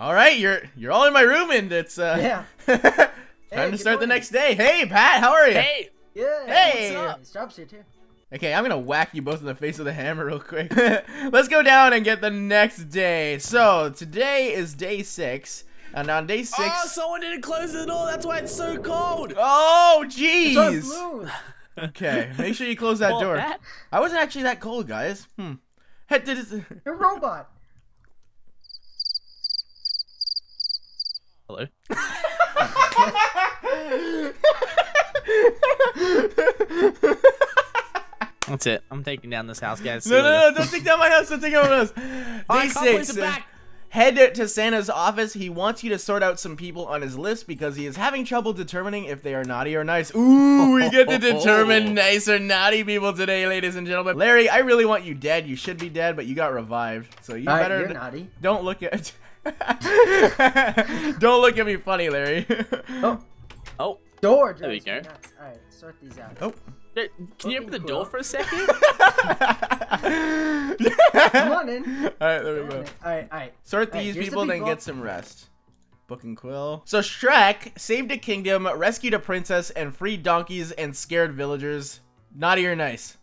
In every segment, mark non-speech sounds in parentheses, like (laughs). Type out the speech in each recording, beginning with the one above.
All right, you're you're all in my room, and it's uh, Yeah. (laughs) time Hey, to good start the next day. Hey, Pat, how are you? Hey, Yeah. Hey. What's up? Straub's here too. Okay, I'm gonna whack you both in the face with a hammer real quick. (laughs) Let's go down and get the next day. So today is day six, and on day six. oh, someone didn't close the door. That's why it's so cold. Oh, It's our jeez. balloon. Okay, make sure you close that Well, door. Pat, I wasn't actually that cold, guys. Hmm. Head to this. A robot. Hello. That's it. I'm taking down this house, guys. See No, no, no! Don't take down my house! Don't take down my house! Day I can't place six. it uh. Head to Santa's office. He wants you to sort out some people on his list because he is having trouble determining if they are naughty or nice. Ooh, we get to determine (laughs) nice or naughty people today, ladies and gentlemen. Larry, I really want you dead. You should be dead, but you got revived, so you Alright, better you're naughty. don't look at. (laughs) don't look at me funny, Larry. (laughs) Oh. oh, Oh, door. There we go. nuts. Alright, sort these out. oh. Dude, can you open the Looking door for a second? (laughs) Come on in. All right, there we go. Alright, alright. Sort Alright, these here's the people, then get some rest. Book and Quill. So Shrek saved a kingdom, rescued a princess, and freed donkeys and scared villagers. Naughty or nice?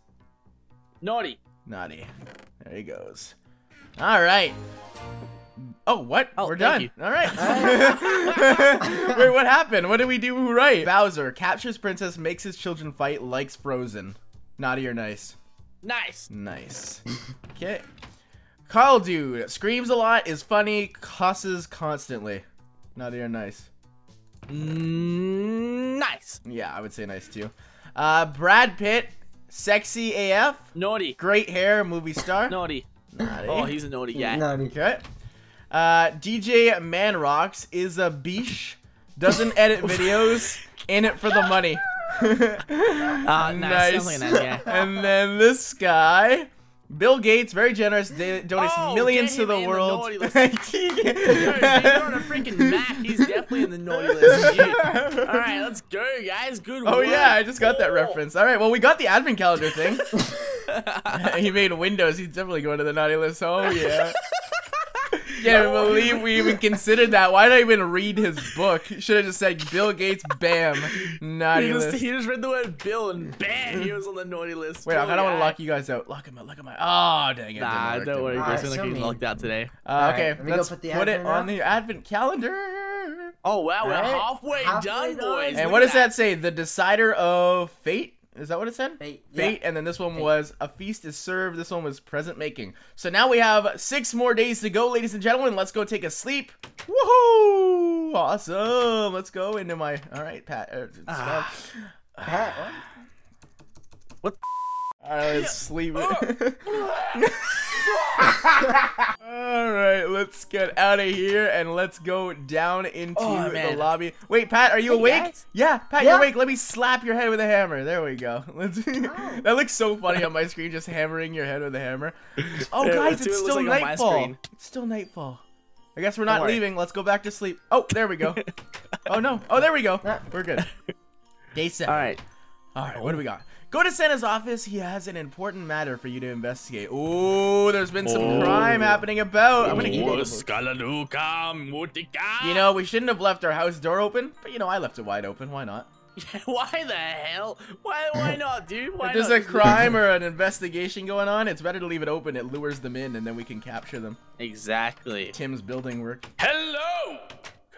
Naughty. Naughty. There he goes. All right. Oh, what? Oh, We're thank done. All right. (laughs) (laughs) Wait, what happened? What did we do right? Bowser captures princess, makes his children fight, likes Frozen. Naughty or nice? Nice. Nice. (laughs) Okay. Carl dude screams a lot, is funny, cusses constantly. Naughty or nice? Mm, nice. Yeah, I would say nice too. Uh, Brad Pitt, sexy AF, Naughty. great hair, movie star. Naughty. Naughty. Oh, he's a naughty guy. Naughty. Okay. Uh, DJ Man Rocks is a beesh, doesn't edit (laughs) videos, in it for the money. (laughs) Uh, nice. Nice. Sounds like nice and then this guy, Bill Gates, very generous, da- donates Oh, millions get to him the in the world. naughty (laughs) list. Dude, dude, you're on a freaking Mac. He's definitely in the naughty list. Dude. All right, let's go, guys. Good Oh work. yeah, I just got that Oh. reference. All right, well we got the advent calendar thing. he made Windows. He's definitely going to the naughty list. Oh yeah. Can't believe we even considered that. Why did I even read his book? Should have just said Bill Gates. Bam, naughty He just, list. he just read the word Bill and bam, he was on the naughty list. Wait, I kind of want to lock you guys out. Lock him out. Lock him out. Oh dang it. Nah, work, don't didn't worry, work. guys. Alright, We're not getting locked out today. Uh, Alright, okay, let me go let's put the put it on the advent calendar. Oh wow, we're Alright, halfway, halfway done, done. boys. And Look what at does that say? The decider of fate? Is that what it said? Fate, Fate, yeah. and then this one Fate. was a feast is served. This one was present making. So now we have six more days to go, ladies and gentlemen. Let's go take a sleep. Woohoo! Awesome. Let's go into my. All right, Pat. Uh, Ah. stuff. Pat, what? All right, let's sleep. All right, let's get out of here and let's go down into Oh, the lobby. Wait, Pat, are you Hey, awake? guys. Yeah, Pat, Yeah. you're awake. Let me slap your head with a hammer. There we go. (laughs) Let's. (laughs) that looks so funny on my screen, just hammering your head with a hammer. (laughs) Oh, guys, it's it still like nightfall. It's still nightfall. I guess we're not leaving. Let's go back to sleep. Oh, there we go. oh no. Oh, there we go. Ah. We're good. Day seven. All right. All right, what do we got? Go to Santa's office. He has an important matter for you to investigate. Oh, there's been some Oh. crime happening about. I'm gonna eat Oh, it. You know, we shouldn't have left our house door open, but you know, I left it wide open. Why not? (laughs) why the hell? Why? Why (laughs) not, dude? Why if there's not? a crime or an investigation going on, it's better to leave it open. It lures them in, and then we can capture them. Exactly. Tim's building work. Hello!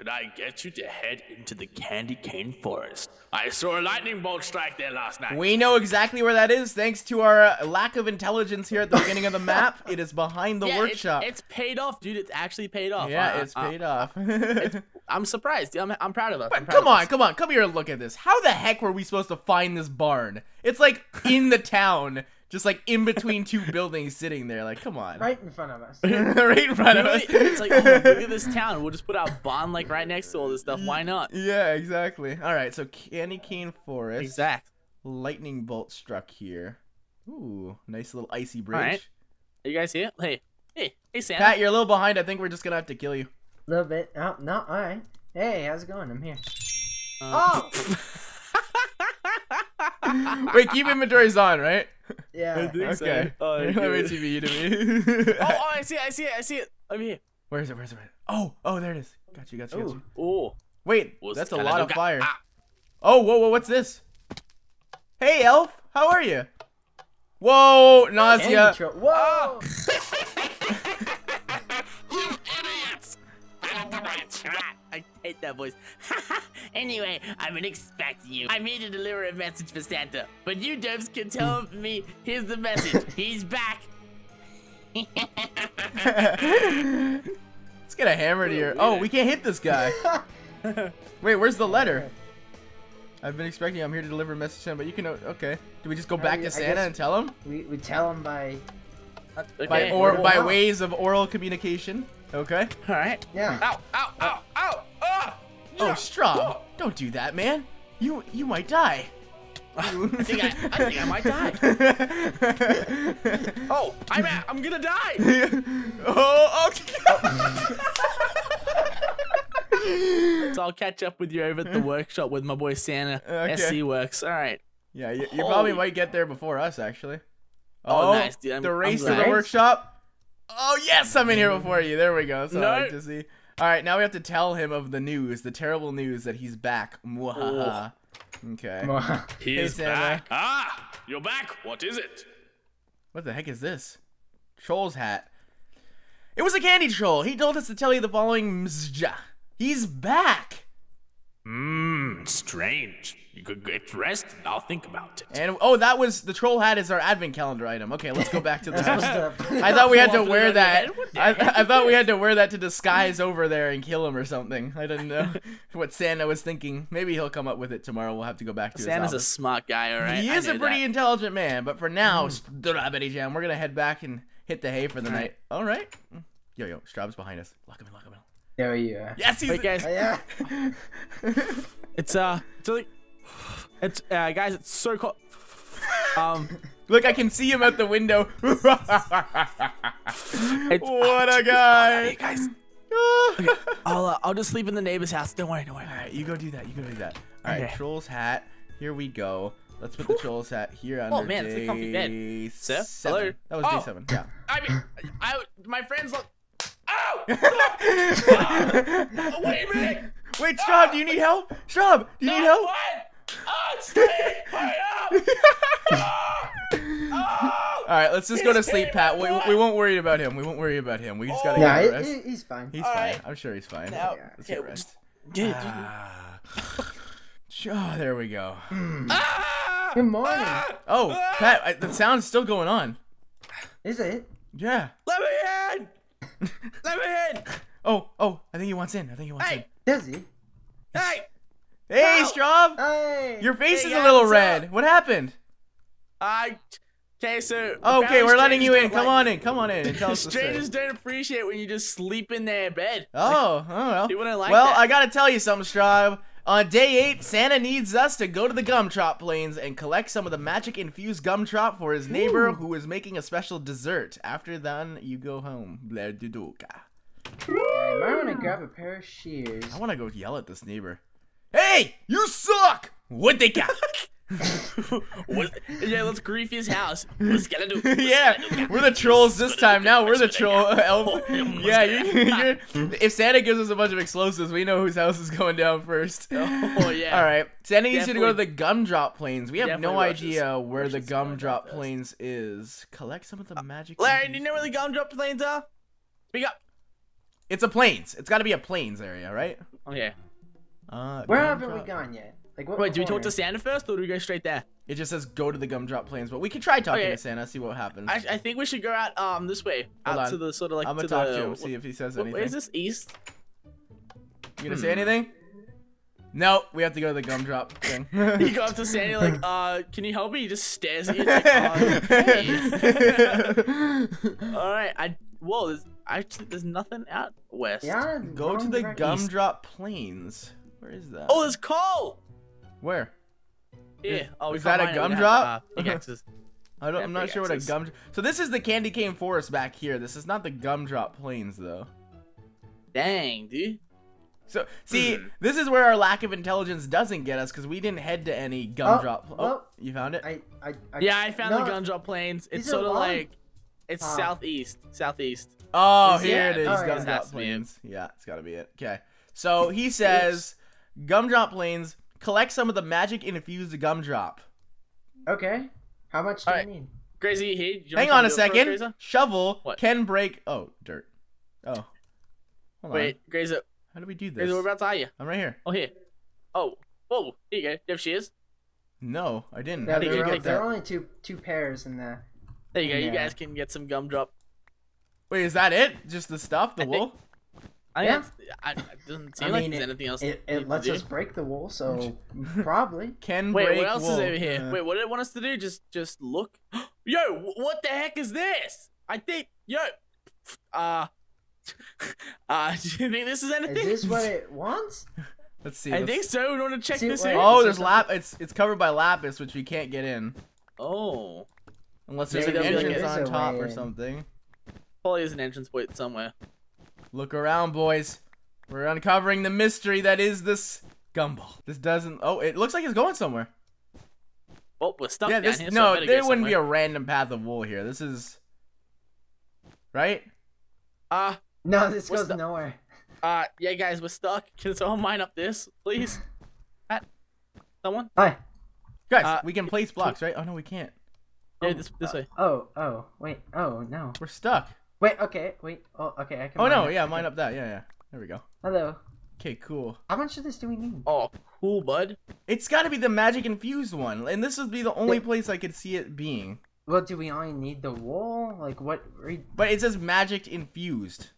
Could I get you to head into the candy cane forest? I saw a lightning bolt strike there last night. We know exactly where that is, thanks to our lack of intelligence here at the beginning of the map. It is behind the yeah, workshop. It's, it's paid off, dude. It's actually paid off. yeah, Uh, it's uh, paid off. (laughs) I'm surprised. I'm, I'm proud of us. I'm proud come of on, us. come on, come here and look at this. How the heck were we supposed to find this barn? It's like in the town, just like in between two (laughs) buildings sitting there. Like, come on. Right in front of us. (laughs) right in front of us. It's like, oh, look at this (laughs) town. We'll just put our Bond like right next to all this stuff. Why not? Yeah, exactly. All right, so Candy Cane Forest. Exact. Lightning bolt struck here. Ooh, nice little icy bridge. Alright. Are you guys here? Hey, hey, hey, Santa. Pat, you're a little behind. I think we're just gonna have to kill you. A little bit. Oh, no, alright. Hey, how's it going? I'm here. Uh, Oh! Wait, keep inventories on, right? Yeah. think so. Okay. Oh, Let me good. TV you to me. (laughs) oh, oh, I see it. I see it. I see it. Over here. Where is it? Where is it? Oh, oh, there it is. Got you, got you, got you. Oh. Wait, Was that's a lot of nuka- fire. Ah. Oh, whoa, whoa, what's this? Hey, elf, how are you? Whoa, nausea. Whoa! (laughs) hate that voice. (laughs) anyway, I've been expecting you. I'm here to deliver a message for Santa. But you devs can tell (laughs) me, here's the message. He's back. Let's get a hammer to your. Oh, we can't hit this guy. (laughs) Wait, where's the letter? I've been expecting. I'm here to deliver a message, to him, but you can. Okay. Do we just go back I to Santa and tell him We, we tell him by. Okay. by or by ways of oral communication? Okay. All right. Yeah. Ow, ow, ow, ow! Oh, Straw, don't do that, man. You you might die. I think I, I think I might die. (laughs) Oh, I'm at, I'm gonna die. (laughs) oh, okay. (laughs) So I'll catch up with you over at the workshop with my boy Santa. Okay. SC works. All right. yeah, you, you probably might get there before us, actually. Oh, oh nice, dude. I'm- the race to the workshop. Oh yes, I'm in here before you. There we go. That's what I No. like to see. All right, now we have to tell him of the news, the terrible news that he's back. Mwahaha. Okay. He's Santa. back. Ah, you're back. What is it? What the heck is this? Troll's hat. It was a candy troll. He told us to tell you the following. mzja. He's back. Mmm, strange. You could get rest. and I'll think about it. And oh, that was the troll hat is our advent calendar item. Okay, let's go back to (laughs) the. Supposed I thought we had to wear that. head? What the I, I thought we had to wear that to disguise over there and kill him or something. I didn't know (laughs) what Santa was thinking. Maybe he'll come up with it tomorrow. We'll have to go back to Santa's a his office. smart guy, all right? He is a pretty that. intelligent man, but for now, hmm. Strauberry Jam, we're gonna head back and hit the hay for the night. All right. Yo, yo, Straub's behind us. Lock him in, lock him in. There you are. Yes, he's. Wait, guys. Oh, yeah. (laughs) It's uh, it's really, it's uh, guys, it's so cool. Um, (laughs) Look, I can see him out the window. (laughs) what a Hey guy. guys, All I'll uh, I'll just sleep in the neighbor's house. Don't worry, don't worry. right, you go do that. You go do that. All right, Okay. troll's hat. Here we go. Let's put the troll's hat here under Oh, man, it's a comfy bed. day Sir? seven. Hello? That was Oh. day seven. Yeah. I mean, I my friends look. Ow! what do you mean? Wait, Straub, do you need help? Straub, do you need help? Oh, sleep! Hurry up! (laughs) Oh! All right, let's just go to sleep, Pat. We, we won't worry about him. We won't worry about him. We just gotta Nah, get he, a rest. he- he's fine. He's All fine. right. I'm sure he's fine. Now, Let's okay, get rest. Dude, Ah. Oh, (sighs) there we go. ah! Good morning. Ah! Oh, Ah! Pat, I, the sound's still going on. Is it? Yeah. Let me in! (laughs) Let me in! Oh, oh, I think he wants in. I think he wants Hey! Does he? Hey! Hey, No. Straub! Hey. Your face Hey, is a little what's red. up? What happened? I. Okay, so. Okay, we're letting you in. Come don't on in. Come on in and tell us. (laughs) Strangers don't appreciate when you just sleep in their bed. Oh, oh well. People don't like well, that. I gotta tell you something, Straub. On day eight, Santa needs us to go to the gumdrop plains and collect some of the magic infused gumdrop for his neighbor who is making a special dessert. After then, you go home. Blair Duduka. Yeah, I might want to grab a pair of shears. I want to go yell at this neighbor. Hey, you suck! What they got? (laughs) What- yeah, let's grief his house. What's gonna do? yeah, we're the trolls this (laughs) time. Now we're the troll (laughs) elf. Oh, Yeah, you're, you're, (laughs) if Santa gives us a bunch of explosives, we know whose house is going down first. Oh yeah. All right, Santa needs you to go to the Definitely- gumdrop plains. We have no rushes- idea where the rushes going down gumdrop fast. plains is. Collect some of the magic. Larry, do you know where the gumdrop planes are? Speak up. It's a plains. It's got to be a plains area, right? Okay. Uh, Where haven't we gone yet? Like what? Wait, do we talk to Santa first, or do we go straight there? It just says go to the gumdrop plains, but we can try talking Okay. to Santa, see what happens. I, I think we should go out um this way, Hold out on. to the sort of like I'm gonna to talk the, to him, see if he says what- anything. Where is this east? You gonna say anything? No, we have to go to the gumdrop thing. (laughs) You go up to Santa like, (laughs) uh, can you help me? He just stares at you. Like, oh, (laughs) hey. All right, I whoa, there's actually there's nothing out west. Yeah. Go to the direction. gumdrop plains. Where is that? Oh, there's coal. Where? Yeah. Is- oh, is that a mine it, gumdrop? uh, pickaxes. (laughs) I don't, Yeah, I'm not sure what a axes. gum. So this is the candy cane forest back here. This is not the gumdrop plains though. Dang, dude. So see, Hmm. this is where our lack of intelligence doesn't get us because we didn't head to any gumdrop. Oh, well, you found it. I, I, I Yeah, I found no, the gumdrop plains. It's these are sort of like, It's Uh, southeast. Southeast. Oh, Is here it? it is. Oh, yeah. Gumdrop Has to it. Plains. Yeah, it's got to be it. Okay. So he says, Gumdrop Plains, collect some of the magic infused gumdrop. Okay. How much do Alright. you need? Crazy, hey, you Hang on a come do it for us, second. Graser? Shovel What? can break. Oh, dirt. Oh. Hold on. Wait, Graser, How do we do this? Graser, whereabouts are about to hire you? I'm right here. Oh, here. Oh, whoa, here you go. There she is. No, I didn't. Yeah, How did you you there, are, get there are only two two pairs in there. There you go. You guys can get some gumdrop. Wait, is that it? Just the stuff? The I think- wool? I Yeah. think it's- I, it doesn't (laughs) seem I like mean, there's anything else. It, it lets do. us break the wall, so (laughs) probably. Can Wait, break what else wool. is over here? Uh, Wait, what did it want us to do? Just, just look. (gasps) Yo, what the heck is this? I think, yo, (sniffs) uh, (laughs) uh, do you think this is anything? Is this what it wants? Let's see. I let's- think so. We want to check See, this wait. out. Oh, there's there lap. It's it's covered by lapis, which we can't get in Oh, unless there's Maybe an there'll like, entrance on top or in. something. probably is an entrance point somewhere. Look around, boys. We're uncovering the mystery that is this gumball. This doesn't. Oh, it looks like it's going somewhere. Oh, we're stuck yeah, down this here. no, I better there wouldn't be a random path of wool here. This is right. Uh, No, this goes the- nowhere. uh, yeah, guys, we're stuck. (laughs) Can someone mine up this, please? (laughs) Pat, someone? Hi. Guys, Uh, we can place blocks, right? Oh no, we can't. Yeah, this this way. Oh, oh, wait. Oh, no. We're stuck. Wait, okay, wait. Oh, okay, I can. Oh mine no, it. yeah, Okay. mine up that. Yeah, yeah. There we go. Hello. Okay, cool. How much of this do we need? Oh, cool, bud. It's got to be the magic infused one, and this would be the only place I could see it being. Well, do we only need the wall? Like, what? Re- But it says magic infused.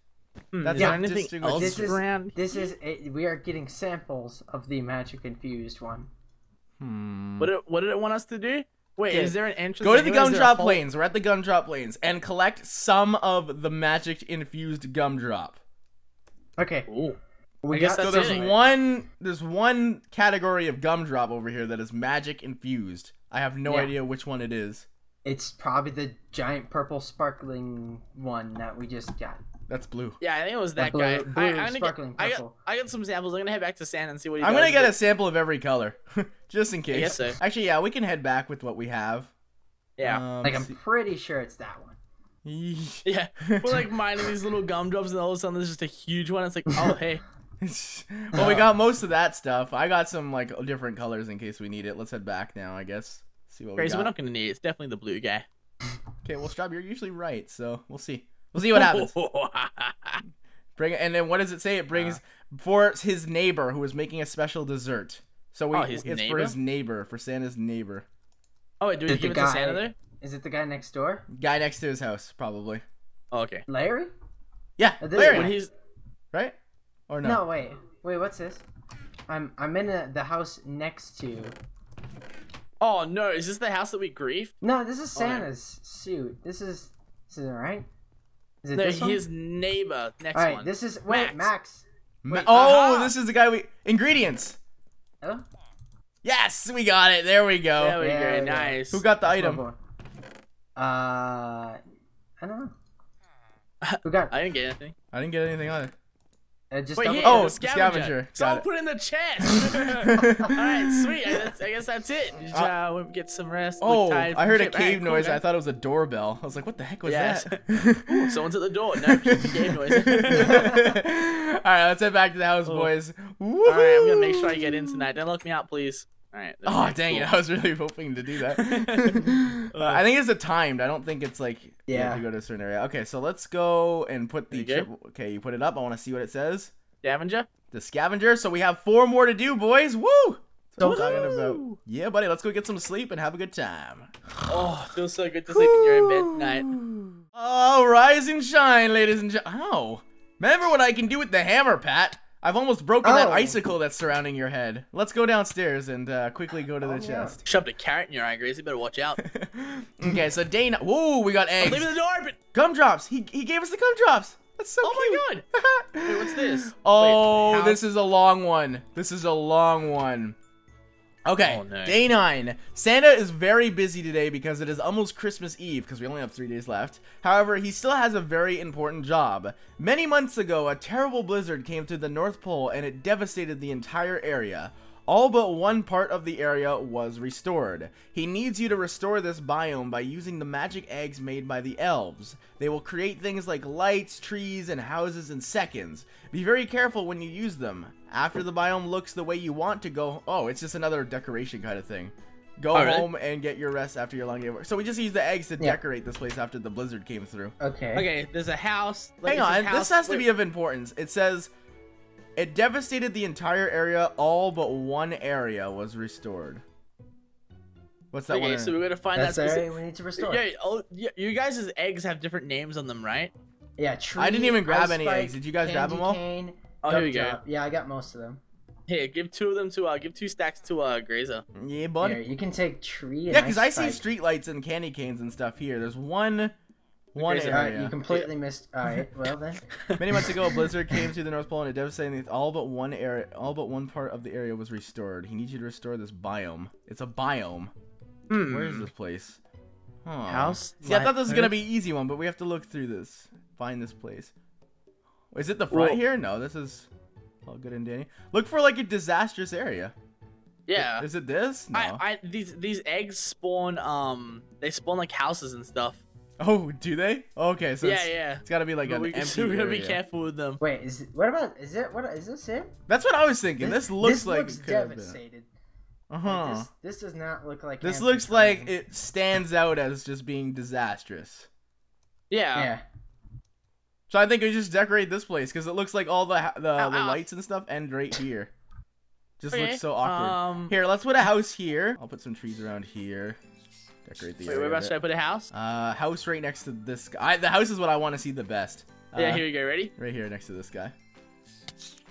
Hmm, That's is there not anything distinguished- else This is- around? this is. It, we are getting samples of the magic infused one. Hmm. What did, what did it want us to do? Wait, is there an entrance? Go to the anywhere? Is there a gumdrop hole? plains. We're at the gumdrop plains, and collect some of the magic infused gumdrop. Okay. Ooh. We I guess got So there's it. one there's one category of gumdrop over here that is magic infused. I have no Yeah. idea which one it is. It's probably the giant purple sparkling one that we just got. That's blue. Yeah, I think it was that blue- guy. blue I, I'm gonna get, sparkling I got purple. I got some samples. I'm gonna head back to Santa and see what he I'm gonna get a sample of every color, (laughs) just in case. guess so. Actually, yeah, we can head back with what we have. Yeah. Um, Like, I'm see- pretty sure it's that one. (laughs) Yeah. (laughs) We're like mining these little gumdrops and all of a sudden there's just a huge one. It's like, oh hey. well, we got most of that stuff. I got some like different colors in case we need it. Let's head back now, I guess. See what Crazy, we we're not gonna need it. It's definitely the blue guy. Okay, well, Straub, you're usually right, so we'll see. We'll see what happens. (laughs) Bring and then what does it say? It brings for his neighbor who is making a special dessert. So we, Oh, his it's for his neighbor, for Santa's neighbor, oh wait, do we Did the give it to Santa there? Is it the guy next door? guy next to his house, probably. Oh, okay. Larry? Yeah, Uh, Larry, When he's right? Or no? No, wait. Wait, what's this? I'm I'm in the the house next to. Oh no, is this the house that we griefed? No, this is Oh, yeah. Santa's suit. This is this isn't right. Is it No, this one? his neighbor next All right, one. this is wait Max. Max. Ma- Wait, oh, aha! this is the guy we ingredients. Oh, Yes, we got it. There we go. There we There go. we go. Nice. Who got the that's item? Uh, I don't know. (laughs) Who got? I didn't get anything. I didn't get anything on it. Uh, just Wait, double- here, Oh, the scavenger. scavenger. Got Someone put it in the chest. (laughs) All right, sweet. I guess, I guess that's it. Just, uh, we'll get some rest. Oh, tired I heard a shit. All right, cave cool, noise. man. I thought it was a doorbell. I was like, "What the heck was Yes. that?" (laughs) Ooh, someone's at the door. No, it's a cave (laughs) noise. All right, let's head back to the house, Oh. boys. All right, I'm gonna make sure I get in tonight. Don't lock me out, please. All right. Oh dang cool. it! I was really hoping to do that. (laughs) (laughs) Uh, I think it's a timed. I don't think it's like you have Yeah. to go to a certain area. Okay, so let's go and put the. There you okay, you put it up. I want to see what it says. Scavenger. The scavenger. So we have four more to do, boys. Woo! That's what talking about. Yeah, buddy. Let's go get some sleep and have a good time. Oh, feels so good to sleep in your own bed tonight. Oh, rise and shine, ladies and gentlemen. Oh, Remember what I can do with the hammer, Pat? I've almost broken that Oh. icicle that's surrounding your head. Let's go downstairs and uh, quickly go to the Oh, yeah. chest. Shoved a carrot in your eye, Grace. You better watch out. (laughs) okay, so Dana. Whoa, we got eggs. Leave the door open. Gumdrops. He, he gave us the gumdrops. That's so Oh cute. my god. (laughs) Wait, what's this? oh, Wait, this is a long one. This is a long one. Okay, Oh, no. day nine. Santa is very busy today because it is almost Christmas Eve because we only have three days left. However, he still has a very important job. Many months ago, a terrible blizzard came through the North Pole and it devastated the entire area. All but one part of the area was restored. He needs you to restore this biome by using the magic eggs made by the elves. They will create things like lights, trees, and houses in seconds. Be very careful when you use them. After the biome looks the way you want to go... Oh, it's just another decoration kind of thing. Go Oh, really? home and get your rest after your long day of work. So we just use the eggs to Yeah. decorate this place after the blizzard came through. Okay. Okay, there's a house. like, Hang on, house- this has to be of importance. It says it devastated the entire area. All but one area was restored. What's that Okay, one? so we're gonna find That's that. the specific- area we need to restore. Yeah, oh, yeah, you guys' eggs have different names on them, right? Yeah, tree. I didn't even grab any spike, eggs. Did you guys grab them all? cane, Oh, here duck we go. drop. Yeah, I got most of them. Here, give two of them to uh, give two stacks to uh, Graser. yeah, buddy. Here, you can take tree. And yeah, because I see spike. streetlights and candy canes and stuff here. There's one, one Crazy. Alright, area. you completely missed. Alright, (laughs) well then. Many months ago, a (laughs) blizzard came through the North Pole and it devastated all but one area. All but one part of the area was restored. He needs you to restore this biome. It's a biome. Hmm. Where is this place? Huh. House? See, I thought this was gonna Light- be easy one, but we have to look through this. Find this place. Is it the front Well- here? No, this is all good and dandy. Look for like a disastrous area. Yeah. Is it this? No. I, I these these eggs spawn um they spawn like houses and stuff. Oh, do they? Okay, so yeah, it's, yeah. it's gotta be like But an we, empty (laughs) so we're gonna be careful with them. Wait, is it, what about? Is it what? Is this it? That's what I was thinking. This, looks this like looks it could have been. devastated. Uh Like, huh. this, this does not look like. This Hampton looks like it stands out as just being disastrous. Yeah. Yeah. So I think we just decorate this place because it looks like all the the, Ow, the ow. lights and stuff end right here. Just Okay, looks so awkward. Um, Here, let's put a house here. I'll put some trees around here. Decorate the wait, area. where a about bit. should I put a house? Uh, house right next to this guy. I, the house is what I want to see the best. yeah, Uh, here you go. Ready? Right here next to this guy.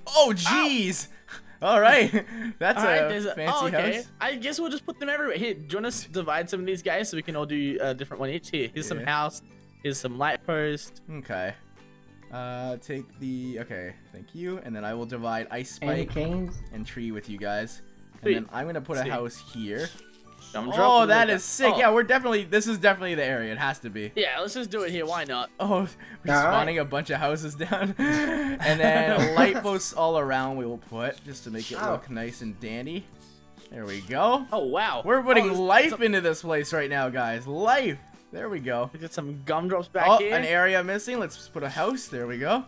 Oh, jeez! (laughs) All right, (laughs) that's All right, a there's a fancy oh, okay. house. I guess we'll just put them everywhere. Here, do you want us to divide some of these guys so we can all do a different one each? Here, here's some house. Here's some light post. Okay. Uh, take the okay. Thank you, and then I will divide ice Candy spike canes. and tree with you guys. And Sweet. then I'm gonna put a Sweet. house here. I'm Oh, dropping that sick. Oh, Yeah, we're definitely. This is definitely the area. It has to be. Yeah, let's just do it here. Why not? Oh, (laughs) we're All right. spawning a bunch of houses down, (laughs) and then (laughs) light posts all around. We will put just to make it Ow. look nice and dandy. There we go. Oh wow. We're putting oh, life into this place right now, guys. Life. There we go. We got some gumdrops back Oh, here. an area missing. Let's put a house. There we go.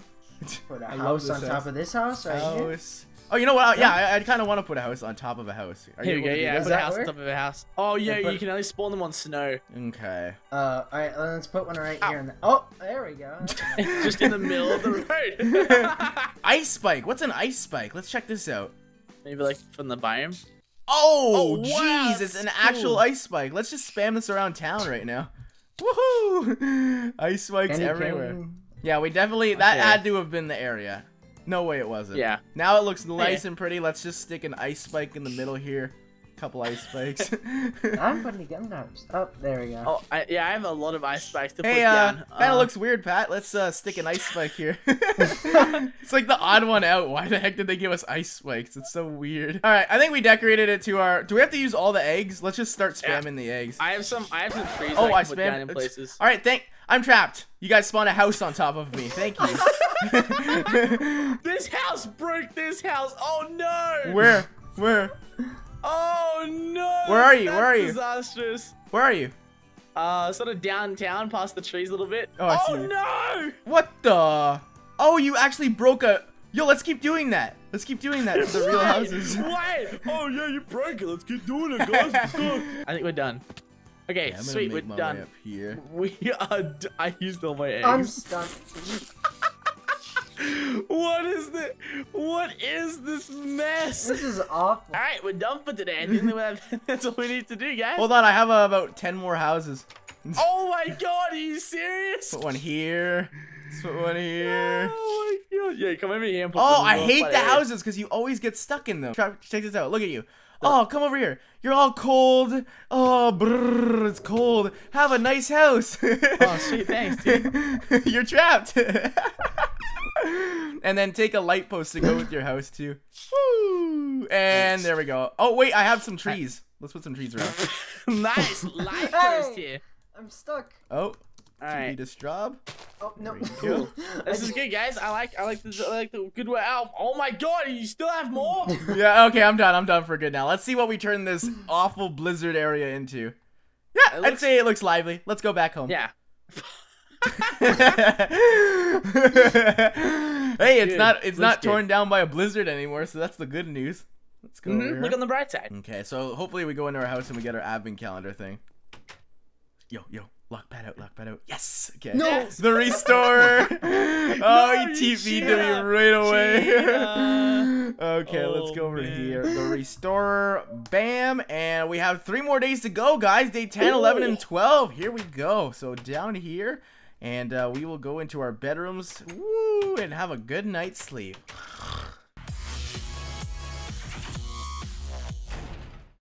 Put a I house this on house. top of this house right here. House. Oh, you know what? Yeah, I, I kind of want to put a house on top of a house. Are Here you we go. able Yeah, put a that house on top of a house. Oh yeah, put- you can only spawn them on snow. Okay. Uh, all right, let's put one right Ow. here. In the, oh, there we go. (laughs) just in the middle of the (laughs) road. (laughs) Ice spike. What's an ice spike? Let's check this out. Maybe like from the biome. Oh, Oh, wow, jeez, it's an that's actual cool. ice spike. Let's just spam this around town right now. Woohoo! Ice spikes Candy everywhere. cane. Yeah, we definitely that Okay. had to have been the area. No way it wasn't. Yeah. Now it looks nice Okay. and pretty. Let's just stick an ice spike in the middle here. A Couple ice spikes. (laughs) I'm putting gumdrops. Oh, there we go. Oh, I, yeah, I have a lot of ice spikes to put Hey, uh, down. kind of Uh, looks weird, Pat. Let's uh, stick an ice spike here. (laughs) it's like the odd one out. Why the heck did they give us ice spikes? It's so weird. All right, I think we decorated it to our. Do we have to use all the eggs? Let's just start Yeah. spamming the eggs. I have some. I have some trees. oh, that I I can put down in places. All right, thank. I'm trapped. You guys spawn a house on top of me. Thank you. (laughs) This house broke. This house. Oh no. Where? Where? Oh no. Where are you? That's Where are you? Disastrous. Where are you? Uh, sort of downtown, past the trees a little bit. Oh, I oh no. What the? Oh, you actually broke a. Yo, let's keep doing that. Let's keep doing that to the real houses. Wait. Oh yeah, you broke it. Let's keep doing it, guys. (laughs) I think we're done. Okay, Yeah, I'm sweet. We're make my way done. here. (laughs) We are. D- I used all my eggs. I'm stuck. (laughs) What is this? What is this mess? This is awful. All right, we're done for today. I think (laughs) that's all we need to do, guys. Hold on, I have uh, about ten more houses. Oh my god, are you serious? Put one here. Put one here. Oh my god. Yeah, come over here and put Oh, I hate the area. houses because you always get stuck in them. Try, check this out. Look at you. Oh, come over here. You're all cold. Oh, brrr, it's cold. Have a nice house. Oh, sweet, thanks, dude. (laughs) You're trapped. (laughs) and then take a light post to go with your house too. Woo! And there we go. Oh wait, I have some trees. Let's put some trees around. (laughs) nice. Light post here. I'm stuck. Oh, Alright. TV Distrob. Oh no. There. (laughs) This is good, guys. I like I like the I like the good way out. Oh my god, you still have more? (laughs) Yeah, okay, I'm done. I'm done for good now. Let's see what we turn this (laughs) awful blizzard area into. Yeah, It I'd say it looks lively. Let's go back home. yeah. hey, it's Good. not it's Looks not good. torn down by a blizzard anymore, so that's the good news. Let's go over Mhm, here. Look on the bright side. Okay, so hopefully we go into our house and we get our advent calendar thing. Yo, yo, lock Pat out, lock Pat out. Yes. Okay. No. Yes. The restore. (laughs) oh, No, he to me right away. (laughs) Okay, let's Oh, go over man. here. The restorer, bam, and we have three more days to go, guys. Day 10, 11, and 12. Here we go. So down here, and uh, we will go into our bedrooms, woo, and have a good night's sleep.